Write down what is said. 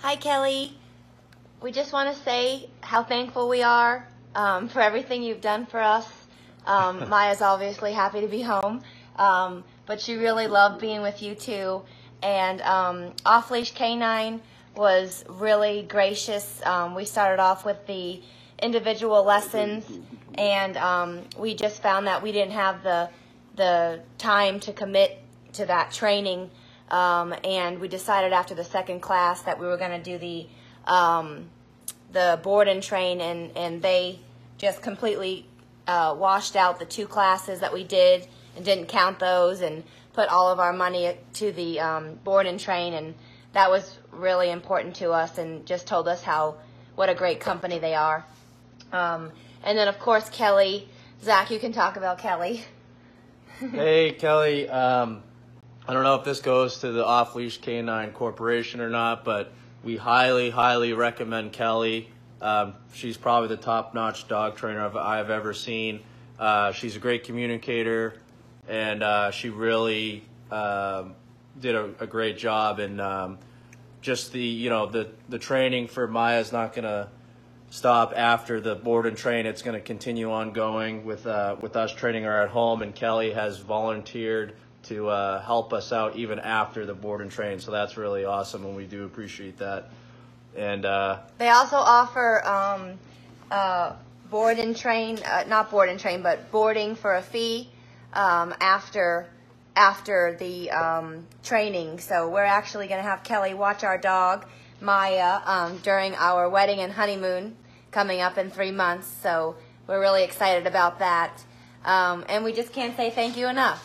Hi, Kelly. We just want to say how thankful we are um, for everything you've done for us. Um, Maya's obviously happy to be home, um, but she really loved being with you too. And um, Off Leash Canine was really gracious. Um, we started off with the individual lessons, and um, we just found that we didn't have the the time to commit to that training. Um, and we decided after the second class that we were going to do the um, the board and train, and and they just completely uh, washed out the two classes that we did and didn't count those and put all of our money to the um, board and train, and that was really important to us, and just told us how what a great company they are. Um, and then of course Kelly, Zach, you can talk about Kelly. hey Kelly, um, I don't know if this goes to the Off Leash Canine Corporation or not, but we highly, highly recommend Kelly. Um, she's probably the top notch dog trainer I've, I've ever seen. Uh, she's a great communicator, and uh, she really um, did a, a, great job. And um, just the, you know, the, the training for Maya is not going to stop after the board and train. It's going to continue on going with, uh, with us training her at home, and Kelly has volunteered to uh, help us out even after the board and train. So that's really awesome, and we do appreciate that. And uh, they also offer um, uh, board and train, uh, not board and train, but boarding for a fee um, after after the um, training. So we're actually going to have Kelly watch our dog Maya um, during our wedding and honeymoon coming up in three months. So we're really excited about that. Um, and we just can't say thank you enough.